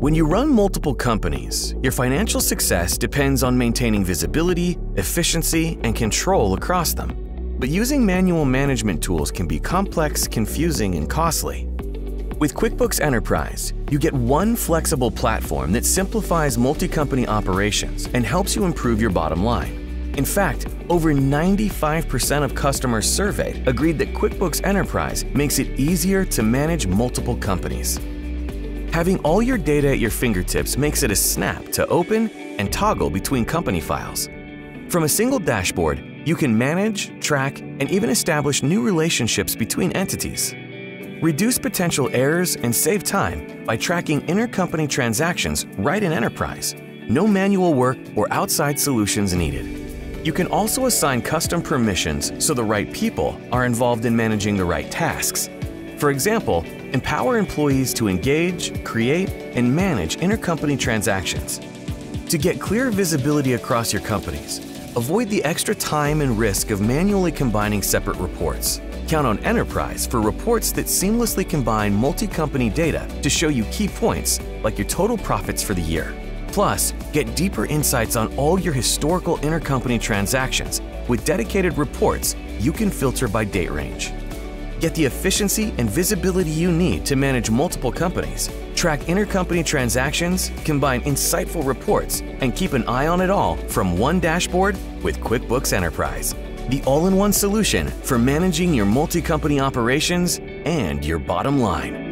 When you run multiple companies, your financial success depends on maintaining visibility, efficiency, and control across them. But using manual management tools can be complex, confusing, and costly. With QuickBooks Enterprise, you get one flexible platform that simplifies multi-company operations and helps you improve your bottom line. In fact, over 95% of customers surveyed agreed that QuickBooks Enterprise makes it easier to manage multiple companies. Having all your data at your fingertips makes it a snap to open and toggle between company files. From a single dashboard, you can manage, track, and even establish new relationships between entities. Reduce potential errors and save time by tracking intercompany transactions right in Enterprise. No manual work or outside solutions needed. You can also assign custom permissions so the right people are involved in managing the right tasks. For example, Empower employees to engage, create, and manage intercompany transactions. To get clear visibility across your companies, avoid the extra time and risk of manually combining separate reports. Count on Enterprise for reports that seamlessly combine multi-company data to show you key points like your total profits for the year. Plus, get deeper insights on all your historical intercompany transactions with dedicated reports you can filter by date range. Get the efficiency and visibility you need to manage multiple companies, track intercompany transactions, combine insightful reports, and keep an eye on it all from one dashboard with QuickBooks Enterprise. The all in one solution for managing your multi company operations and your bottom line.